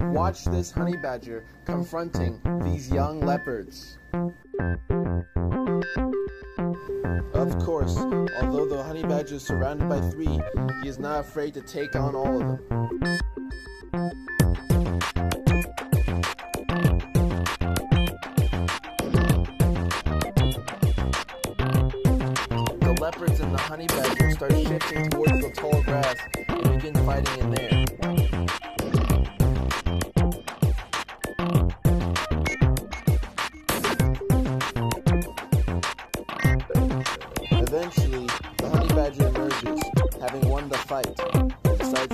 Watch this honey badger confronting these young leopards. Of course, although the honey badger is surrounded by three, he is not afraid to take on all of them. The leopards and the honey badger start shifting towards the tall grass Eventually, the honey badger emerges, having won the fight, and decides